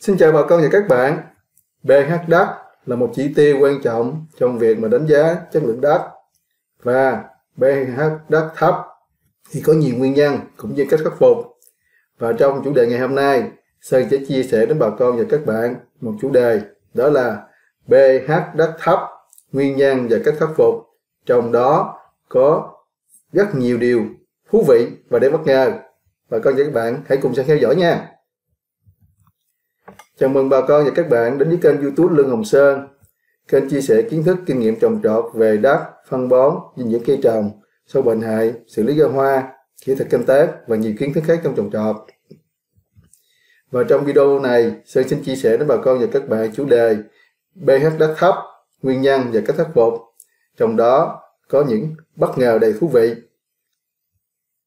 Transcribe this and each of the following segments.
Xin chào bà con và các bạn. pH đất là một chỉ tiêu quan trọng trong việc mà đánh giá chất lượng đất và pH đất thấp thì có nhiều nguyên nhân cũng như cách khắc phục. Và trong chủ đề ngày hôm nay, Sơn sẽ chia sẻ đến bà con và các bạn một chủ đề đó là pH đất thấp, nguyên nhân và cách khắc phục. Trong đó có rất nhiều điều thú vị và để bất ngờ. Bà con và các bạn hãy cùng xem theo dõi nha. Chào mừng bà con và các bạn đến với kênh youtube Lương Hồng Sơn. Kênh chia sẻ kiến thức kinh nghiệm trồng trọt về đất, phân bón, dinh dưỡng cây trồng, sâu bệnh hại, xử lý ra hoa, kỹ thuật canh tác và nhiều kiến thức khác trong trồng trọt. Và trong video này, Sơn xin chia sẻ đến bà con và các bạn chủ đề pH đất thấp, nguyên nhân và cách khắc phục. Trong đó có những bất ngờ đầy thú vị.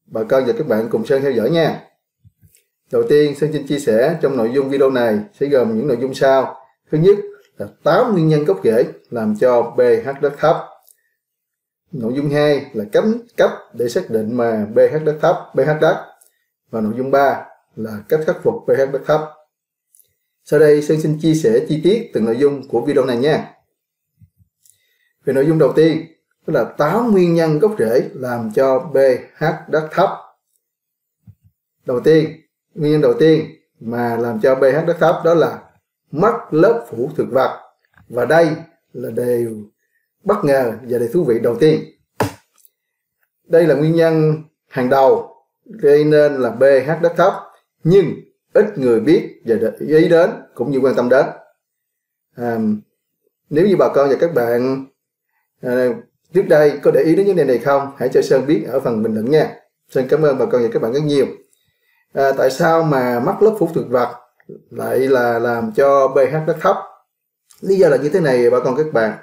Bà con và các bạn cùng Sơn theo dõi nha. Đầu tiên, Sơn xin chia sẻ trong nội dung video này sẽ gồm những nội dung sau. Thứ nhất là 8 nguyên nhân gốc rễ làm cho pH đất thấp. Nội dung 2 là cấm cấp để xác định mà pH đất thấp, pH đất. Và nội dung 3 là cách khắc phục pH đất thấp. Sau đây Sơn xin chia sẻ chi tiết từng nội dung của video này nha. Về nội dung đầu tiên, đó là 8 nguyên nhân gốc rễ làm cho pH đất thấp. Đầu tiên, nguyên nhân đầu tiên mà làm cho pH đất thấp đó là mất lớp phủ thực vật. Và đây là điều bất ngờ và điều thú vị đầu tiên. Đây là nguyên nhân hàng đầu gây nên là pH đất thấp nhưng ít người biết và để ý đến cũng như quan tâm đến. À, nếu như bà con và các bạn à, trước đây có để ý đến vấn đề này không hãy cho sơn biết ở phần bình luận nha. Sơn cảm ơn bà con và các bạn rất nhiều à, tại sao mà mất lớp phủ thực vật lại là làm cho pH rất thấp? Lý do là như thế này bà con các bạn.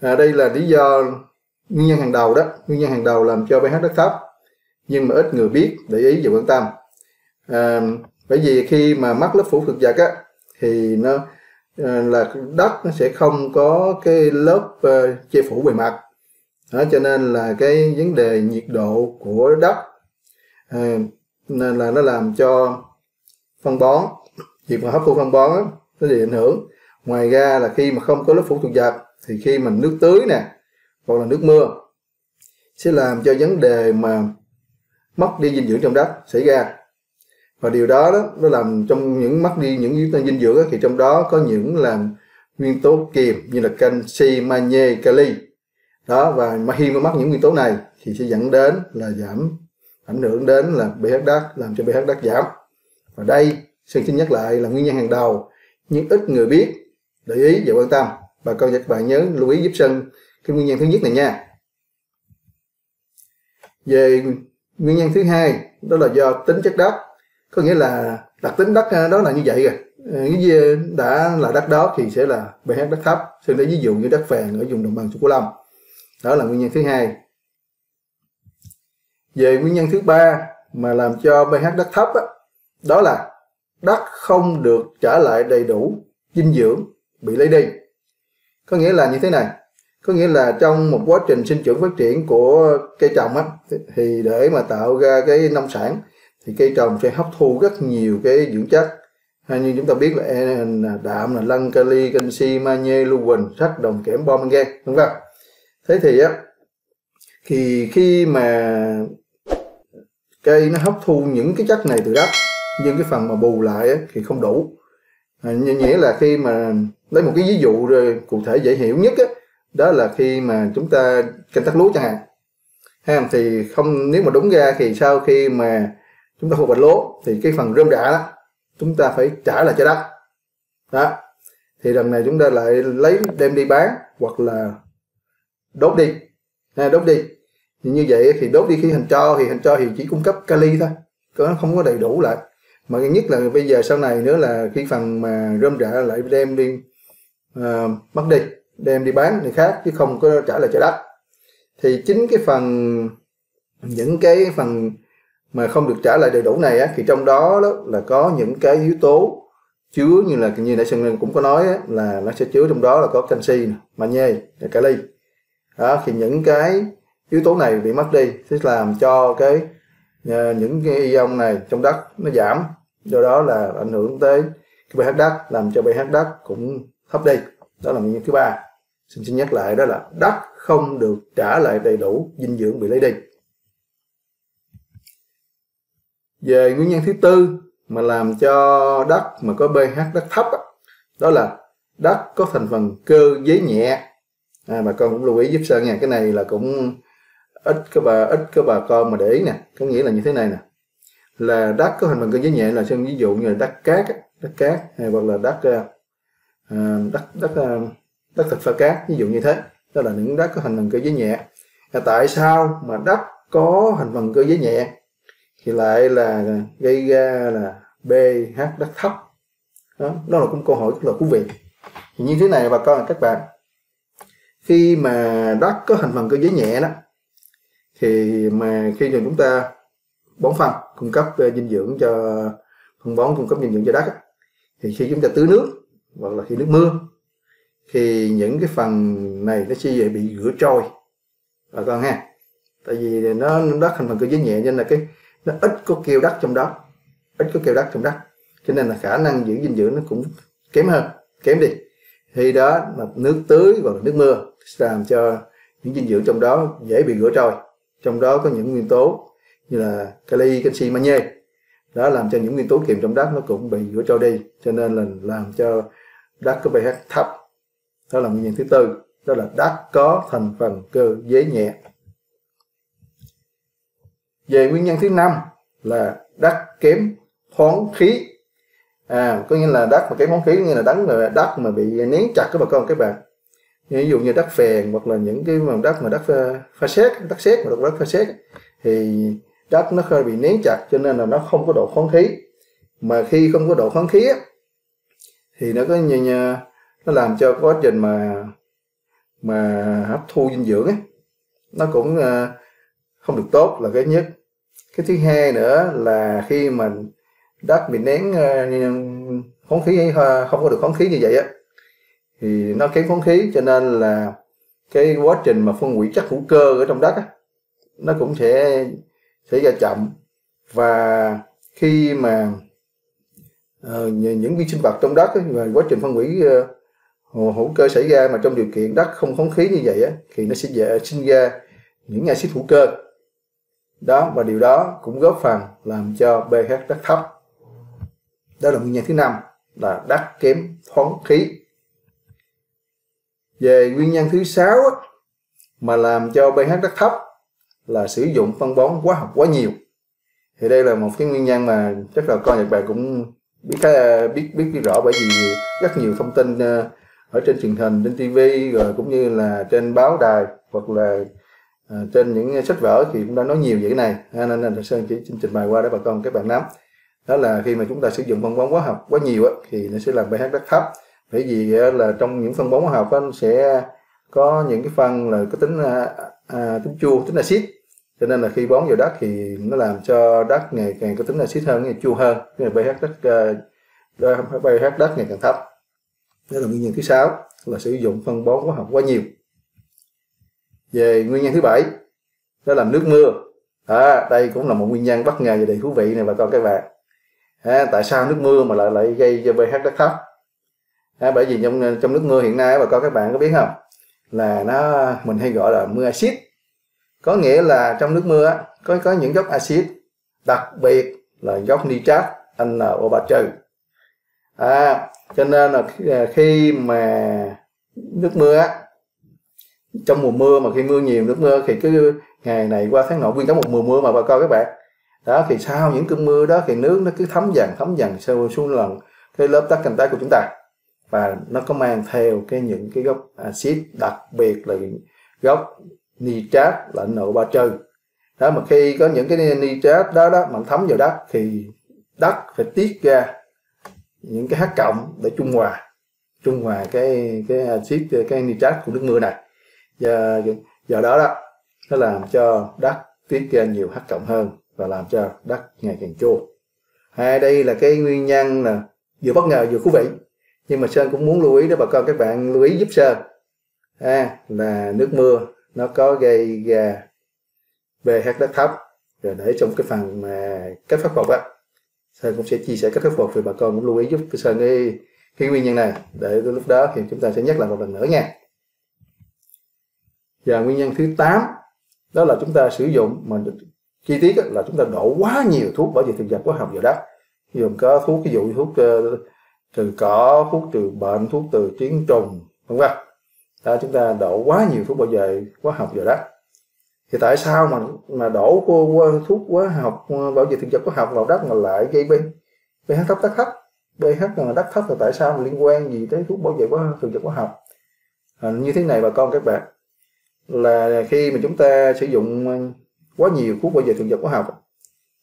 À, đây là lý do nguyên nhân hàng đầu đó. Nguyên nhân hàng đầu làm cho pH đất thấp nhưng mà ít người biết để ý và quan tâm. À, bởi vì khi mà mất lớp phủ thực vật á thì nó à, là đất nó sẽ không có cái lớp uh, che phủ bề mặt. Đó, cho nên là cái vấn đề nhiệt độ của đất uh, nên là nó làm cho phân bón việc mà hấp thu phân bón nó bị ảnh hưởng. Ngoài ra là khi mà không có lớp phủ thực vật thì khi mà nước tưới nè hoặc là nước mưa sẽ làm cho vấn đề mà mất đi dinh dưỡng trong đất xảy ra. Và điều đó đó nó làm trong những mất đi những yếu tố dinh dưỡng đó, thì trong đó có những làm nguyên tố kiềm như là canxi, magie, kali. Đó và mà khi mà mất những nguyên tố này thì sẽ dẫn đến là giảm ảnh hưởng đến là pH đất, làm cho pH đất giảm. Và đây, xin xin nhắc lại là nguyên nhân hàng đầu, nhưng ít người biết. Để ý và quan tâm, bà con và các bạn nhớ lưu ý giúp sân cái nguyên nhân thứ nhất này nha. Về nguyên nhân thứ hai, đó là do tính chất đất. Có nghĩa là đặc tính đất ờ, đó là như vậy rồi. Ờ, như đã là đất đó thì sẽ là pH đất thấp xin lấy ví dụ như đất phèn ở vùng đồng bằng sông cửu long. Đó là nguyên nhân thứ hai về nguyên nhân thứ ba mà làm cho pH đất thấp đó, đó là đất không được trả lại đầy đủ dinh dưỡng bị lấy đi có nghĩa là như thế này có nghĩa là trong một quá trình sinh trưởng phát triển của cây trồng á thì để mà tạo ra cái nông sản thì cây trồng sẽ hấp thu rất nhiều cái dưỡng chất. Hay như chúng ta biết là e đạm là lân kali canxi magie lưu huỳnh sắt đồng kẽm bom mangan vân vân. Thế thì á thì khi mà cây nó hấp thu những cái chất này từ đất nhưng cái phần mà bù lại ấy, thì không đủ. À, nghĩa là khi mà lấy một cái ví dụ rồi cụ thể dễ hiểu nhất ấy, đó là khi mà chúng ta canh tác lúa chẳng hạn. Ha thì không nếu mà đúng ra thì sau khi mà chúng ta thu hoạch lúa thì cái phần rơm rạ đó chúng ta phải trả lại cho đất. Đó. Thì lần này chúng ta lại lấy đem đi bán hoặc là đốt đi ha, đốt đi. Thì như vậy thì đốt đi khi hành cho thì hành cho thì chỉ cung cấp kali thôi. Nó không có đầy đủ lại. Mà nhất là bây giờ sau này nữa là khi phần mà rơm rạ lại đem đi uh, mất đi đem đi bán người khác chứ không có trả lại cho đất. Thì chính cái phần những cái phần mà không được trả lại đầy đủ này á, thì trong đó, đó là có những cái yếu tố chứa như là như nãy sơn cũng có nói á, là nó sẽ chứa trong đó là có canxi magie kali đó, thì những cái yếu tố này bị mất đi, sẽ làm cho cái ờ, những cái ion này trong đất nó giảm. Do đó là ảnh hưởng tới cái pH đất, làm cho pH đất cũng thấp đi. Đó là nguyên nhân thứ ba. Xin xin nhắc lại đó là đất không được trả lại đầy đủ dinh dưỡng bị lấy đi. Về nguyên nhân thứ tư mà làm cho đất mà có pH đất thấp đó là đất có thành phần cơ giấy nhẹ à, bà con cũng lưu ý giúp sơn nha. Cái này là cũng ít cái bà ít cái bà con mà để ý nè. Có nghĩa là như thế này nè. Là đất có thành phần cơ giấy nhẹ là sơn ví dụ như là đất cát đất cát hay hoặc là đất à, à, đất đất à, đất thịt pha cát ví dụ như thế. Đó là những đất có thành phần cơ giới nhẹ. À, tại sao mà đất có thành phần cơ giới nhẹ? Thì lại là gây ra là pH đất thấp. Đó, đó là cũng câu hỏi rất là thú vị. Thì như thế này bà con các bạn khi mà đất có thành phần cơ giới nhẹ đó thì mà khi mà chúng ta bón phân cung cấp uh, dinh dưỡng cho phân bón cung cấp dinh dưỡng cho đất thì khi chúng ta tưới nước hoặc là khi nước mưa thì những cái phần này nó sẽ bị rửa trôi. Bà con ha tại vì nó đất thành phần cơ giới nhẹ nên là cái nó ít có keo đất trong đó ít có keo đất trong đất cho nên là khả năng giữ dinh dưỡng nó cũng kém hơn kém đi khi đó, mà nước tưới và nước mưa làm cho những dinh dưỡng trong đó dễ bị rửa trôi. Trong đó có những nguyên tố như là kali, canxi, magie. Đó làm cho những nguyên tố kiềm trong đất nó cũng bị rửa trôi đi, cho nên là làm cho đất có pH thấp. Đó là nguyên nhân thứ tư, đó là đất có thành phần cơ giới nhẹ. Về nguyên nhân thứ năm là đất kém thoáng khí à có nghĩa là đất mà cái không khí nghĩa là đất là đất mà bị nén chặt các bà con các bạn. Ví dụ như đất phèn hoặc là những cái mà đất mà đất ờ, pha, pha xét đất xét mà đất pha xét thì đất nó hơi bị nén chặt cho nên là nó không có độ khoáng khí. Mà khi không có độ khoáng khí á, thì nó có như, như nó làm cho quá trình mà mà hấp thu dinh dưỡng ấy, nó cũng ờ, không được tốt là cái nhất. Cái thứ hai nữa là khi mình đất bị nén ờ, không khoáng khí không có được khoáng khí như vậy á. Thì nó kém khoáng khí cho nên là cái quá trình mà phân hủy chất hữu cơ ở trong đất á, nó cũng sẽ xảy ra chậm. Và khi mà uh, những vi sinh vật trong đất ấy, và quá trình phân hủy uh, hữu cơ xảy ra mà trong điều kiện đất không không khí như vậy á, thì nó sẽ dễ sinh ra những axit hữu cơ. Đó và điều đó cũng góp phần làm cho pH đất thấp đó là nguyên nhân thứ năm là đất kém thoáng khí. Về nguyên nhân thứ sáu mà làm cho pH đất thấp là sử dụng phân bón hóa học quá nhiều. Thì đây là một cái nguyên nhân mà chắc là con nhật bạn cũng biết biết biết rõ bởi vì rất nhiều thông tin ờ, ở trên truyền hình, trên TV rồi cũng như là trên báo đài hoặc là ờ, trên những sách vở thì cũng đã nói nhiều về cái này. Nên là sơn chỉ trình bày qua để bà con, các bạn nắm đó là khi mà chúng ta sử dụng phân bón hóa học quá nhiều á, thì nó sẽ làm pH rất thấp. Bởi vì là trong những phân bón hóa học á, sẽ có những cái phân là có tính à, à, tính chua tính axit. Cho nên là khi bón vào đất thì nó làm cho đất ngày càng có tính axit hơn ngày chua hơn. Cái pH đất uh, à, pH đất ngày càng thấp. Đó là nguyên nhân thứ sáu là sử dụng phân bón hóa học quá nhiều. Về nguyên nhân thứ bảy đó là nước mưa. À, đây cũng là một nguyên nhân bất ngờ và đầy thú vị này bà con các bạn à, tại sao nước mưa mà lại lại gây cho pH đất thấp? À, bởi vì trong trong nước mưa hiện nay bà con các bạn có biết không? Là nó mình hay gọi là mưa axit. Có nghĩa là trong nước mưa có có những gốc axit đặc biệt là gốc nitrat NO3 trừ à, cho nên là à, khi mà nước mưa trong mùa mưa mà khi mưa nhiều nước mưa thì cứ ngày này qua tháng nọ nguyên cả một mùa mưa mà bà coi các bạn đó thì sau những cơn mưa đó thì nước nó cứ thấm dần thấm dần sâu xuống lần cái lớp đất canh tác của chúng ta. Và nó có mang theo cái những cái gốc axit đặc biệt là gốc nitrat là nộ ba trừ đó mà khi có những cái nitrat đó đó mà thấm vào đất thì đất phải tiết ra những cái hát cộng để trung hòa trung hòa cái cái axit cái nitrat của nước mưa này. Do, do đó đó nó làm cho đất tiết ra nhiều hát cộng hơn và làm cho đất ngày càng chua. Hai đây là cái nguyên nhân là vừa bất ngờ vừa thú vị. Nhưng mà sơn cũng muốn lưu ý đó bà con các bạn lưu ý giúp sơn. À, là nước mưa nó có gây ra pH đất thấp. Rồi để trong cái phần mà cách khắc phục á Sơn cũng sẽ chia sẻ cách khắc phục thì bà con cũng lưu ý giúp Sơn cái, cái nguyên nhân này. Để lúc đó thì chúng ta sẽ nhắc lại một lần nữa nha. Và nguyên nhân thứ 8 đó là chúng ta sử dụng mà chi tiết là chúng ta đổ quá nhiều thuốc bảo vệ thực vật hóa học vào đất gồm có thuốc ví dụ thuốc uh, từ cỏ thuốc từ bệnh thuốc từ chiến trùng vân vân. Đó chúng ta đổ quá nhiều thuốc bảo vệ hóa học vào đất thì tại sao mà mà đổ cô thuốc hóa học ờ, bảo vệ thực vật hóa học vào đất mà lại gây b pH thấp đất thấp. pH là đất thấp là tại sao mà liên quan gì tới thuốc bảo vệ hóa thực vật hóa học? À, như thế này bà con các bạn là khi mà chúng ta sử dụng quá nhiều thuốc bảo vệ thực vật hóa học,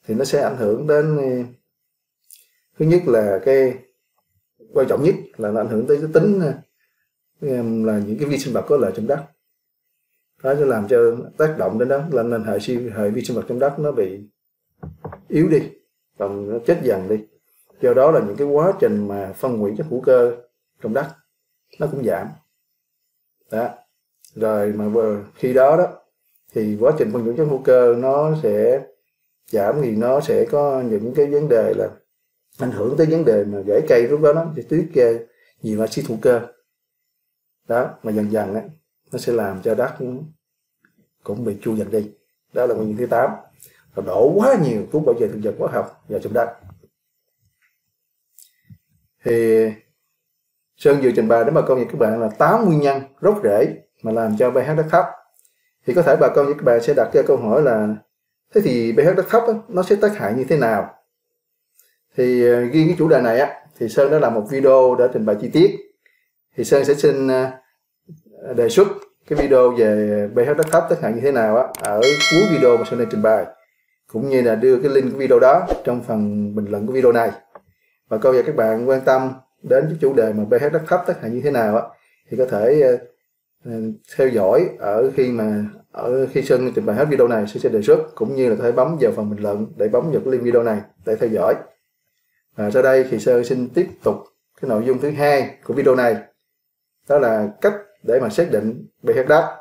thì nó sẽ ảnh hưởng đến ờ, thứ nhất là cái, quan trọng nhất là nó ảnh hưởng tới cái tính ờ, là những cái vi sinh vật có lợi trong đất. Đó sẽ làm cho tác động đến đó là nên hệ siêu hệ vi sinh vật trong đất nó bị yếu đi và nó chết dần đi. Do đó là những cái quá trình mà phân hủy chất hữu cơ trong đất nó cũng giảm. Đó. Rồi mà khi đó đó thì quá trình phân hủy chất hữu cơ nó sẽ giảm thì nó sẽ có những cái vấn đề là ảnh hưởng tới vấn đề mà rễ cây lúc đó nó sẽ tiết nhiều axit hữu cơ. Đó mà dần dần ấy, nó sẽ làm cho đất cũng bị chua dần đi. Đó là nguyên nhân thứ tám. Và đổ quá nhiều thuốc bảo vệ thực vật hóa học vào trong đất. Thì Sơn vừa trình bày đến bà con và các bạn là tám nguyên nhân rốt rễ mà làm cho pH đất thấp thì có thể bà con và các bạn sẽ đặt ra câu hỏi là, thế thì pH đất thấp nó sẽ tác hại như thế nào? Thì ờ, riêng cái chủ đề này á, thì Sơn đã làm một video để trình bày chi tiết. Thì Sơn sẽ xin ờ, đề xuất cái video về pH đất thấp tác hại như thế nào á, ở cuối video mà Sơn đang trình bày, cũng như là đưa cái link video đó trong phần bình luận của video này. Và câu và các bạn quan tâm đến cái chủ đề mà pH đất thấp tác hại như thế nào á, thì có thể ờ, Ờ, theo dõi ở khi mà, ở khi Sơn trình bày hết video này Sơn sẽ đề xuất cũng như là có thể bấm vào phần bình luận để bấm vào cái link video này để theo dõi. Và sau đây thì Sơn xin tiếp tục cái nội dung thứ hai của video này, đó là cách để mà xác định pH đất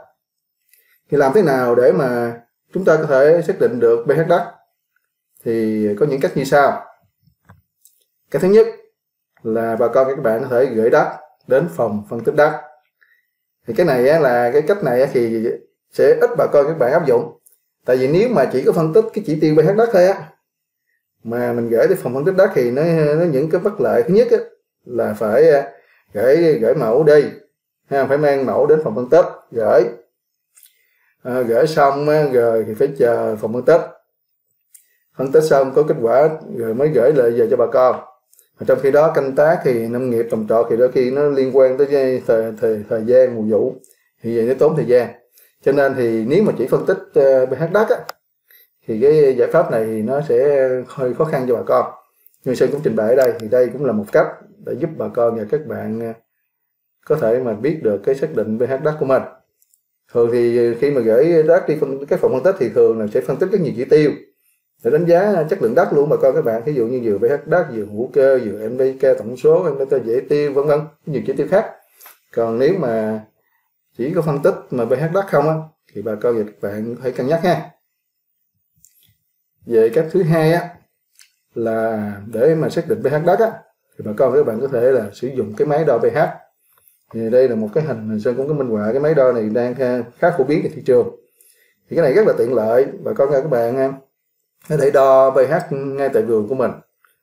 thì làm thế nào để mà chúng ta có thể xác định được pH đất thì có những cách như sau. Cái thứ nhất là bà con các bạn có thể gửi đất đến phòng phân tích đất thì cái này là cái cách này thì sẽ ít bà con các bạn áp dụng. Tại vì nếu mà chỉ có phân tích cái chỉ tiêu pH đất thôi á mà mình gửi tới phòng phân tích đất thì nó nó những cái bất lợi. Thứ nhất á, là phải à, gửi gửi mẫu đi ha phải mang mẫu đến phòng phân tích gửi. À, gửi xong rồi thì phải chờ phòng phân tích. Phân tích xong có kết quả rồi mới gửi lại về cho bà con trong khi đó canh tác thì nông nghiệp trồng trọt thì đôi khi nó liên quan tới thời thời, thời gian mùa vụ. Thì vậy nó tốn thời gian. Cho nên thì nếu mà chỉ phân tích uh, pH đất á, thì cái giải pháp này thì nó sẽ hơi khó khăn cho bà con. Như sơn cũng trình bày ở đây thì đây cũng là một cách để giúp bà con và các bạn ờ, có thể mà biết được cái xác định pH đất của mình. Thường thì khi mà gửi đất đi phân các phòng phân tích thì thường là sẽ phân tích rất nhiều chỉ tiêu để đánh giá chất lượng đất luôn bà con các bạn ví dụ như vừa pH đất, vừa hữu cơ vừa NPK tổng số NPK dễ tiêu, vân vân, nhiều chỉ tiêu khác. Còn nếu mà chỉ có phân tích mà pH đất không á, thì bà con và các bạn hãy cân nhắc ha. Về cách thứ hai á, là để mà xác định pH đất á, thì bà con các bạn có thể là sử dụng cái máy đo pH. Thì đây là một cái hình sơn cũng có minh họa, cái máy đo này đang khá phổ biến trên thị trường. Thì cái này rất là tiện lợi, bà con các bạn có thể đo pH ngay tại vườn của mình.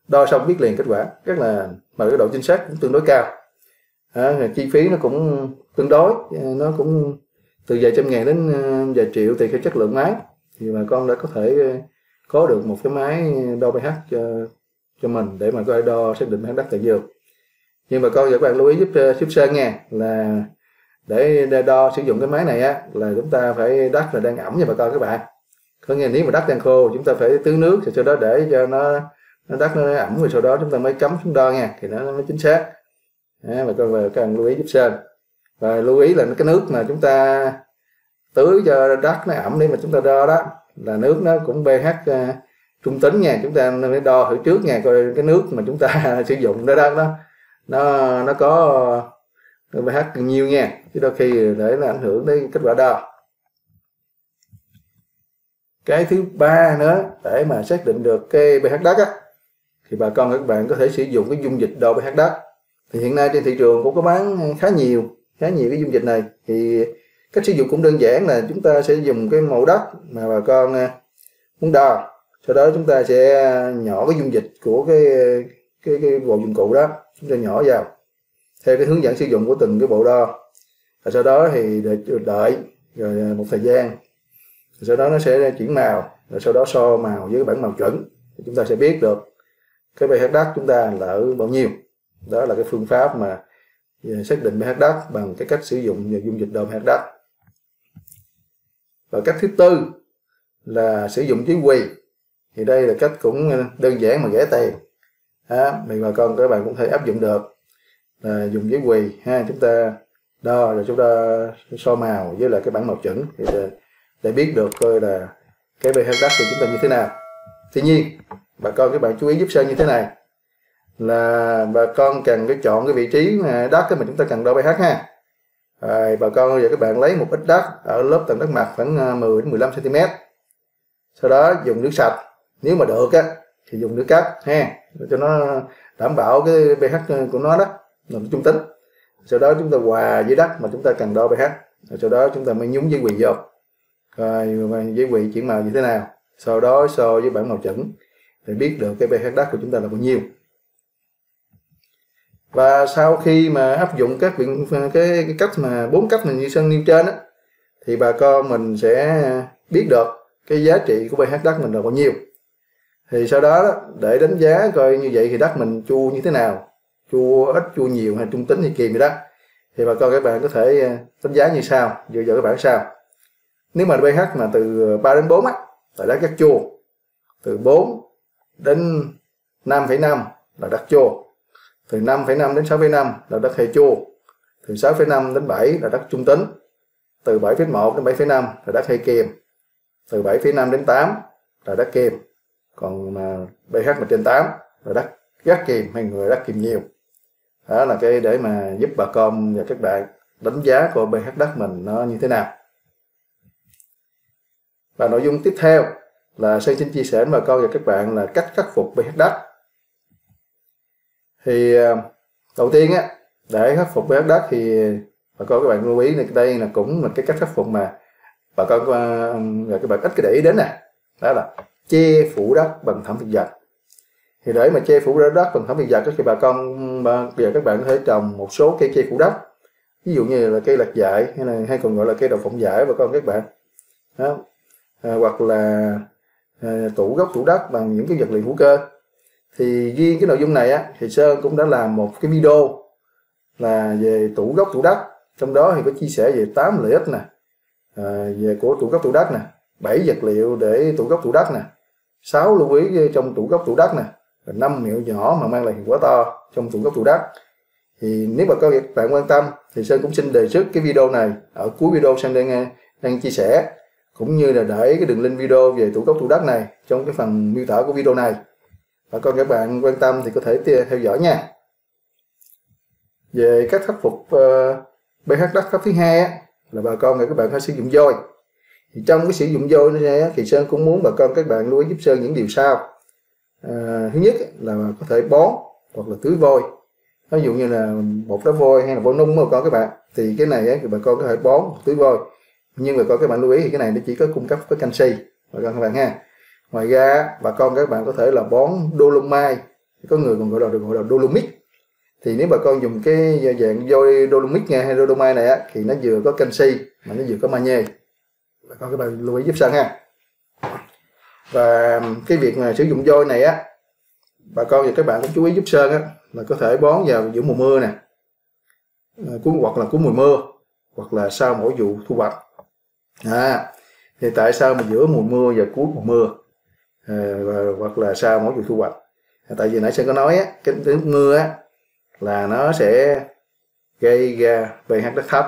Đo xong biết liền kết quả. Rất là mà cái độ chính xác cũng tương đối cao. À, chi phí nó cũng tương đối. Nó cũng từ vài trăm ngàn đến ờ, vài triệu tùy theo chất lượng máy. Thì bà con đã có thể ờ, có được một cái máy đo pH cho cho mình để mà coi đo xác định pH đất tại vườn. Nhưng mà con và các bạn lưu ý giúp ờ, giúp sơn nha là để đo sử dụng cái máy này á là chúng ta phải đất là đang ẩm nha bà con các bạn có nghĩa nếu mà đất đang khô chúng ta phải tưới nước rồi sau đó để cho nó nó đất nó ẩm rồi sau đó chúng ta mới cắm xuống đo nha thì nó mới chính xác. À, và con cần lưu ý giúp sơn và lưu ý là cái nước mà chúng ta tưới cho đất nó ẩm để mà chúng ta đo đó là nước nó cũng pH uh, trung tính nha chúng ta phải đo thử trước nha coi cái nước mà chúng ta sử dụng đó đó nó nó nó có pH nhiêu nha chứ đôi khi để nó ảnh hưởng đến kết quả đo cái thứ ba nữa để mà xác định được cái pH đất á thì bà con các bạn có thể sử dụng cái dung dịch đo pH đất. Thì hiện nay trên thị trường cũng có bán khá nhiều khá nhiều cái dung dịch này. Thì cách sử dụng cũng đơn giản là chúng ta sẽ dùng cái mẫu đất mà bà con à, muốn đo. Sau đó chúng ta sẽ à, nhỏ cái dung dịch của cái cái cái bộ dụng cụ đó chúng ta nhỏ vào theo cái hướng dẫn sử dụng của từng cái bộ đo. Và sau đó thì đợi, đợi rồi một thời gian sau đó nó sẽ chuyển màu rồi sau đó so màu với bản màu chuẩn. Thì chúng ta sẽ biết được cái pH đất chúng ta là ở bao nhiêu. Đó là cái phương pháp mà à, xác định pH đất bằng cái cách sử dụng dung dịch đo pH đất. Và cách thứ tư là sử dụng chiếc quỳ. Thì đây là cách cũng à, đơn giản mà rẻ tiền. À, mình bà con các bạn cũng thể áp dụng được. Là dùng giấy quỳ ha chúng ta đo rồi chúng ta so màu với lại cái bản màu chuẩn. Thì à, để, biết được coi là cái pH đất của chúng ta như thế nào. Tuy nhiên bà con các bạn chú ý giúp sơn như thế này. Là bà con cần cái chọn cái vị trí đất đất mà chúng ta cần đo pH ha. Rồi bà con giờ các bạn lấy một ít đất ở lớp tầng đất mặt khoảng à, 10 đến 15 cm sau đó dùng nước sạch. Nếu mà được á thì dùng nước cát ha cho nó đảm bảo cái pH à, của nó đó là trung tính. Sau đó chúng ta hòa với đất mà chúng ta cần đo pH rồi sau đó chúng ta mới nhúng với quỳ dột rồi giấy quỳ chuyển màu như thế nào? Sau đó so với bản màu chuẩn để biết được cái pH đất của chúng ta là bao nhiêu. Và sau khi mà áp dụng các biện cái, cái cách mà bốn cách mình như sân nêu trên á thì bà con mình sẽ biết được cái giá trị của pH đất mình là bao nhiêu. Thì sau đó để đánh giá coi như vậy thì đất mình chua như thế nào chua ít chua nhiều hay trung tính hay kiềm gì đó thì bà con các bạn có thể ờ, đánh giá như sau dựa vào các bảng sau nếu mà pH mà từ 3 đến 4 á là đất cát chua. Từ 4 đến 5,5 là đất chua. Từ 5,5 đến 6,5 là đất hệ chua. Từ 6,5 đến 7 là đất trung tính từ 7,1 đến 7,5 là đất hay kiềm. Từ 7,5 đến 8 là đất kiềm. Còn mà pH mà trên 8 là đất rất kiềm hay người đất kiềm nhiều. Đó là cái để mà giúp bà con và các bạn đánh giá của pH đất mình nó như thế nào và nội dung tiếp theo là Sơn xin chia sẻ với bà con và các bạn là cách khắc phục pH đất. Thì à, đầu tiên á, để khắc phục pH đất thì bà con các bạn lưu ý này đây là cũng là cái cách khắc phục mà bà con à, và các bạn ít cái để ý đến nè. Đó là che phủ đất bằng thảm thực vật. Thì để mà che phủ đất bằng thảm thực vật thì bà con bây giờ các bạn có thể trồng một số cây che phủ đất. Ví dụ như là cây lạc dại hay là, hay còn gọi là cây đậu phộng dại bà con các bạn. Đó. À, hoặc là à, tủ gốc tủ đất bằng những cái vật liệu hữu cơ. Thì riêng cái nội dung này á thì sơn cũng đã làm một cái video là về tủ gốc tủ đất. Trong đó thì có chia sẻ về 8 lợi ích nè à, về của tủ gốc tủ đất nè bảy vật liệu để tủ gốc tủ đất nè sáu lưu ý trong tủ gốc tủ đất nè và năm mẹo nhỏ mà mang lại hiệu quả to trong tủ gốc tủ đất. Thì nếu mà có bạn quan tâm thì sơn cũng xin đề xuất cái video này ở cuối video sơn đang đang chia sẻ cũng như là để cái đường link video về tủ gốc tủ đất này trong cái phần miêu tả của video này. Và còn các bạn quan tâm thì có thể theo dõi nha. Về cách khắc phục ờ, uh, pH đất cấp thứ hai á, là bà con và các bạn phải sử dụng vôi thì trong cái sử dụng vôi này thì sơn cũng muốn bà con các bạn lưu ý giúp sơn những điều sau. À, thứ nhất là có thể bón hoặc là tưới vôi. Ví dụ như là bột đá vôi hay là vôi nung mà con các bạn. Thì cái này thì bà con có thể bón tưới vôi nhưng mà có các bạn lưu ý thì cái này nó chỉ có cung cấp có canxi. Bà con các bạn ha. Ngoài ra, bà con các bạn có thể là bón dolomite. Có người còn gọi là được gọi là dolomit thì nếu bà con dùng cái dạng vôi dolomit nghe hay dolomite này á, thì nó vừa có canxi mà nó vừa có magie. Bà con các bạn lưu ý giúp sân ha. Và cái việc mà sử dụng vôi này á, bà con và các bạn cũng chú ý giúp sơn á, là có thể bón vào giữa mùa mưa nè. Cuốn cuối hoặc là cuối mùa mưa, hoặc là sau mỗi vụ thu hoạch à, thì tại sao mà giữa mùa mưa và cuối mùa mưa? À, và, hoặc là sau mỗi vụ thu hoạch? À, tại vì nãy sơn có nói á cái nước mưa á là nó sẽ gây ra pH đất thấp.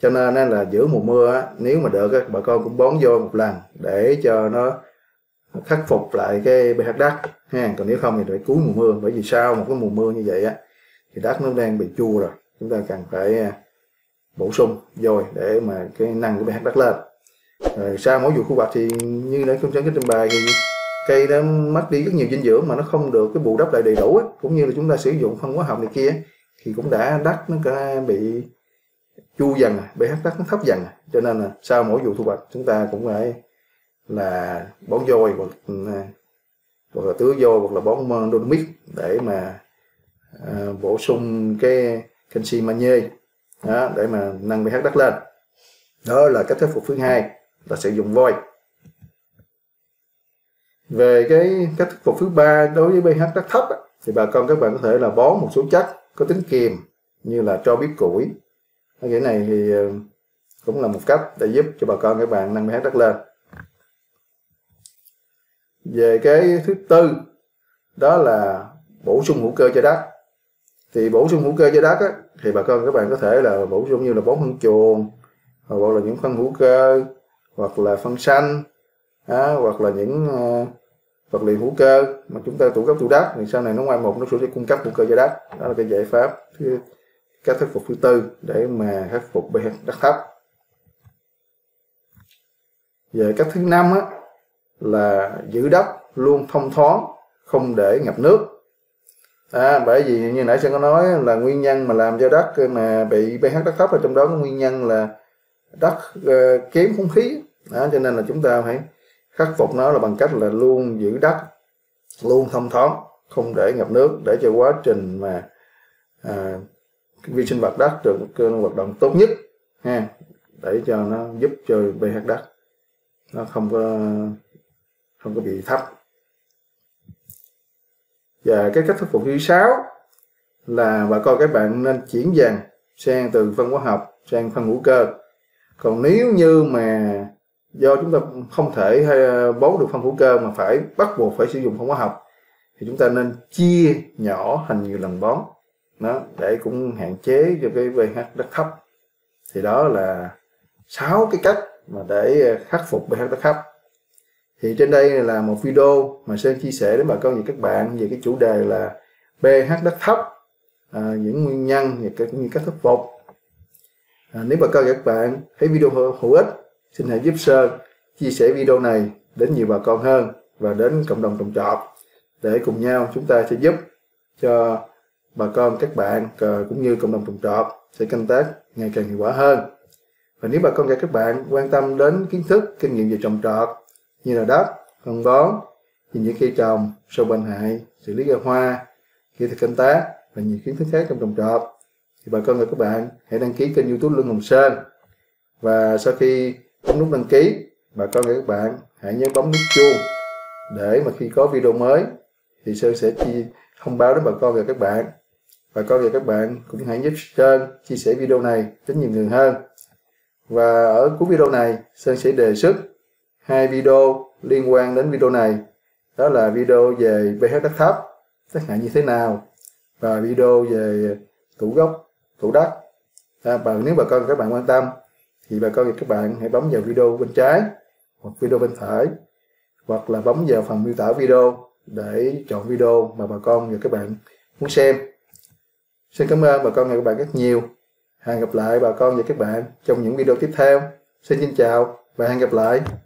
Cho nên là giữa mùa mưa nếu mà được bà con cũng bón vô một lần để cho nó khắc phục lại cái pH đất ha. Còn nếu không thì phải cuối mùa mưa bởi vì sau một cái mùa mưa như vậy á thì đất nó đang bị chua rồi. Chúng ta cần phải à, bổ sung rồi để mà cái năng của pH đất lên. Rồi sau mỗi vụ thu hoạch thì như đã không sáng cái trình bày thì cây nó mất đi rất nhiều dinh dưỡng mà nó không được cái bù đắp lại đầy đủ ấy. cũng như là chúng ta sử dụng phân hóa học này kia thì cũng đã đất nó đã bị chu dần pH đất nó thấp dần. Cho nên là sau mỗi vụ thu hoạch chúng ta cũng phải là bón vôi hoặc à, hoặc là tưới vôi hoặc là bón dolomit để mà à, bổ sung cái canxi magie đó, để mà nâng pH đất lên. Đó là cách thuyết phục thứ hai là sử dụng vôi về cái cách thuyết phục thứ ba đối với pH đất thấp thì bà con các bạn có thể là bón một số chất có tính kiềm như là cho biết củi. Cái này thì ờ, cũng là một cách để giúp cho bà con các bạn nâng pH đất lên. Về cái thứ tư đó là bổ sung hữu cơ cho đất thì bổ sung hữu cơ cho đất á, thì bà con các bạn có thể là bổ sung như là bón phân chuồng hoặc là những phân hữu cơ hoặc là phân xanh á, hoặc là những uh, vật liệu hữu cơ mà chúng ta tủ cấp tủ đất. Thì sau này nó ngoài một nó sẽ cung cấp hữu cơ cho đất. Đó là cái giải pháp thứ cách khắc phục thứ tư để mà khắc phục pH đất thấp. Về cách thứ năm á, là giữ đất luôn thông thoáng không để ngập nước à, bởi vì như nãy sẽ có nói là nguyên nhân mà làm cho đất ờ, mà bị pH đất thấp ở trong đó có nguyên nhân là đất uh, kém không khí. Đó, cho nên là chúng ta phải khắc phục nó là bằng cách là luôn giữ đất luôn thông thoáng không để ngập nước để cho quá trình mà à, vi sinh vật đất được cơ hoạt động tốt nhất ha để cho nó giúp cho pH đất nó không có không có bị thấp và cái cách khắc phục thứ sáu là bà con các bạn nên chuyển dần sang từ phân hóa học sang phân hữu cơ. Còn nếu như mà do chúng ta không thể, hay ờ, bón được phân hữu cơ mà phải bắt buộc phải sử dụng phân hóa học, thì chúng ta nên chia nhỏ thành nhiều lần bón. Đó, để cũng hạn chế cho cái pH đất thấp. Thì đó là sáu cái cách mà để ờ, khắc phục pH đất thấp thì trên đây là một video mà Sơn chia sẻ đến bà con và các bạn về cái chủ đề là pH đất thấp à, những nguyên nhân và cũng như cách khắc phục à, nếu bà con và các bạn thấy video hữu ích xin hãy giúp Sơn chia sẻ video này đến nhiều bà con hơn và đến cộng đồng trồng trọt để cùng nhau chúng ta sẽ giúp cho bà con các bạn cũng như cộng đồng trồng trọt sẽ canh tác ngày càng hiệu quả hơn. Và nếu bà con và các bạn quan tâm đến kiến thức kinh nghiệm về trồng trọt như là đất, phân bón những cây trồng, sâu bệnh hại, xử lý cây hoa, kỹ thuật canh tác và nhiều kiến thức khác trong trồng trọt. Thì bà con và các bạn hãy đăng ký kênh youtube Lương Hồng Sơn. Và sau khi bấm nút đăng ký, bà con và các bạn hãy nhớ bấm nút chuông để mà khi có video mới thì Sơn sẽ chi thông báo đến bà con và các bạn. Bà con và các bạn cũng hãy giúp Sơn chia sẻ video này đến nhiều người hơn. Và ở cuối video này, Sơn sẽ đề xuất hai video liên quan đến video này. Đó là video về pH đất thấp tác hại như thế nào và video về tủ gốc tủ đất. À, và nếu bà con các bạn quan tâm thì bà con và các bạn hãy bấm vào video bên trái hoặc video bên phải hoặc là bấm vào phần miêu tả video để chọn video mà bà con và các bạn muốn xem. Xin cảm ơn bà con và các bạn rất nhiều. Hẹn gặp lại bà con và các bạn trong những video tiếp theo. Xin xin chào và hẹn gặp lại.